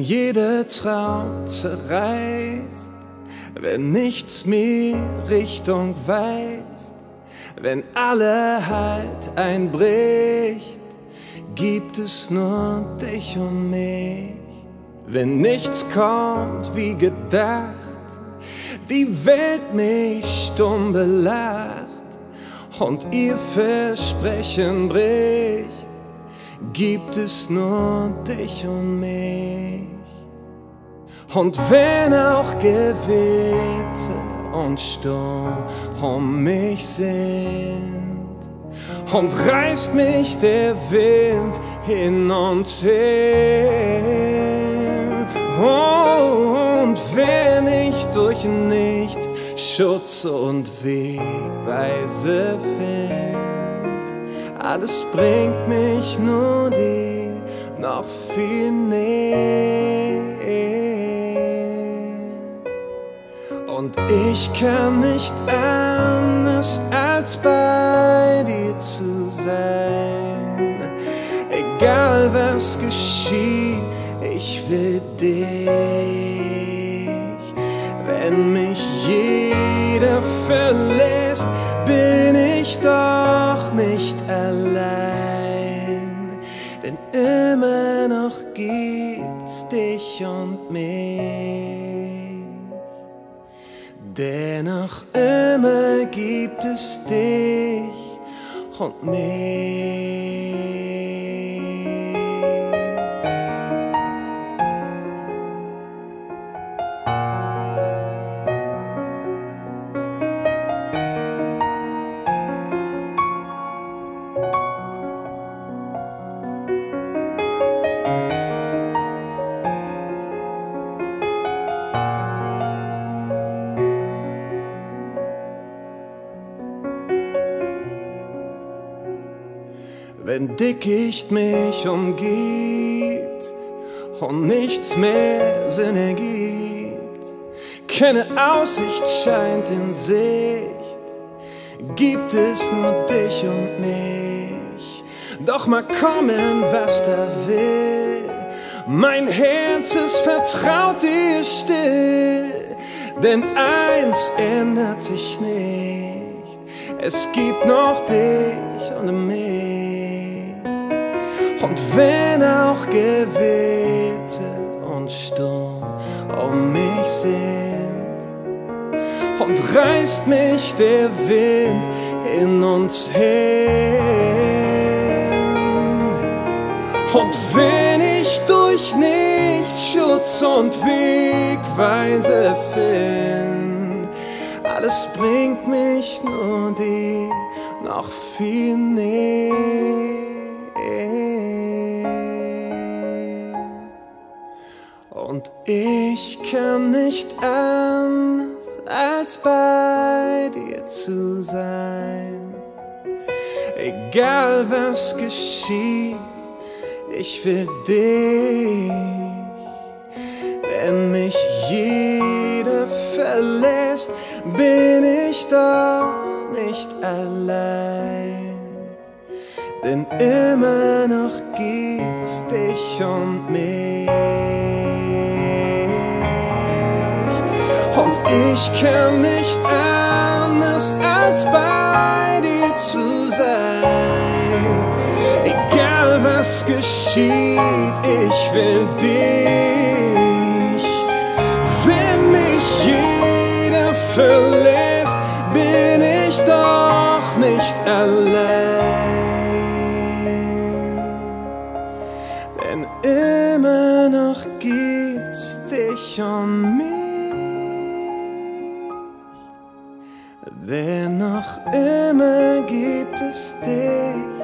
jeder Traum zerreißt, wenn nichts mehr Richtung weist, wenn alle Halt einbricht, gibt es nur dich und mich. Wenn nichts kommt wie gedacht, die Welt mich stumm belacht und ihr Versprechen bricht, gibt es nur dich und mich. Und wenn auch Gewitter und Sturm um mich sind, und reißt mich der Wind hin und her. Und wenn ich durch nichts Schutz und Wegweise find, alles bringt mich nur dir noch viel näher. Und ich kann nicht anders als bei dir zu sein. Egal was geschieht, ich will dich. Wenn mich jeder verlässt, bin ich doch nicht allein. Denn immer noch gibt's dich und mich. Dennoch immer gibt es dich und mich. Wenn Dickicht mich umgibt und nichts mehr Sinn ergibt, keine Aussicht scheint in Sicht, gibt es nur dich und mich. Doch mal kommen, was da will, mein Herz ist vertraut dir still, denn eins ändert sich nicht, es gibt noch dich und mich. Wenn auch Gewitter und Sturm um mich sind und reißt mich der Wind hin und her. Und wenn ich durch nichts Schutz und Wegweise find, alles bringt mich nur dir noch viel näher. Und ich kann nicht anders als bei dir zu sein. Egal was geschieht, ich will dich. Wenn mich jeder verlässt, bin ich doch nicht allein. Denn immer noch ich kann nicht anders als bei dir zu sein. Egal was geschieht, ich will dich. Wenn mich jeder verlässt, bin ich doch nicht allein. Denn immer noch gibt's dich und mich. Dennoch immer gibt es dich.